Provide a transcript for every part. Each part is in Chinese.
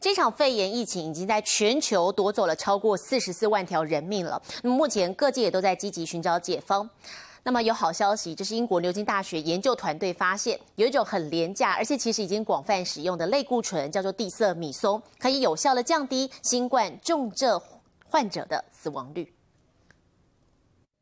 这场肺炎疫情已经在全球夺走了超过四十四万条人命了。那么目前各界也都在积极寻找解方。那么有好消息，这是英国牛津大学研究团队发现，有一种很廉价，而且其实已经广泛使用的类固醇，叫做地塞米松，可以有效的降低新冠重症患者的死亡率。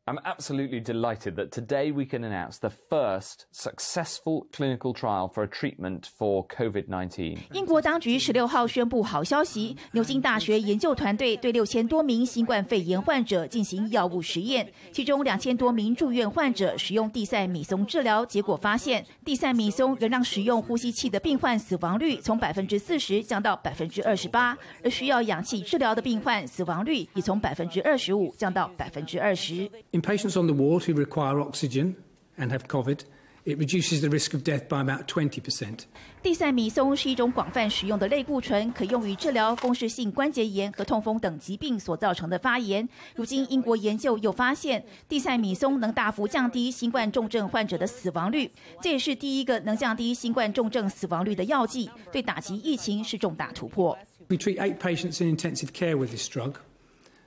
I'm absolutely delighted that today we can announce the first successful clinical trial for a treatment for COVID-19. 英国当局十六号宣布好消息，牛津大学研究团队对六千多名新冠肺炎患者进行药物实验，其中两千多名住院患者使用地塞米松治疗，结果发现地塞米松仍让使用呼吸器的病患死亡率从百分之四十降到百分之二十八，而需要氧气治疗的病患死亡率也从百分之二十五降到百分之二十。In patients on the ward who require oxygen and have COVID, it reduces the risk of death by about 20%. 地塞米松是一种广泛使用的类固醇，可用于治疗风湿性关节炎和痛风等疾病所造成的发炎。如今，英国研究又发现，地塞米松能大幅降低新冠重症患者的死亡率，这也是第一个能降低新冠重症死亡率的药剂，对打击疫情是重大突破。We treat eight patients in intensive care with this drug.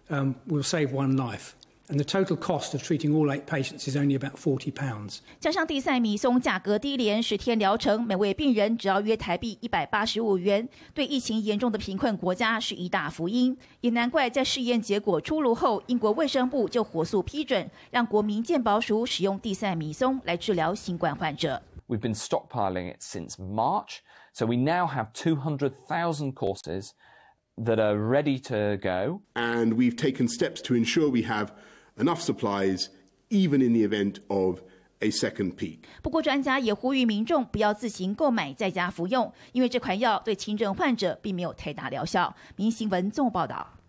Um, we'll save one life. And the total cost of treating all eight patients is only about forty pounds. 加上地塞米松价格低廉，十天疗程每位病人只要约台币一百八十五元，对疫情严重的贫困国家是一大福音。也难怪在试验结果出炉后，英国卫生部就火速批准，让国民健保署使用地塞米松来治疗新冠患者。We've been stockpiling it since March, so we now have 200,000 courses that are ready to go. And we've taken steps to ensure we have enough supplies, even in the event of a second peak. 不过，专家也呼吁民众不要自行购买在家服用，因为这款药对轻症患者并没有太大疗效。明新闻综合报道。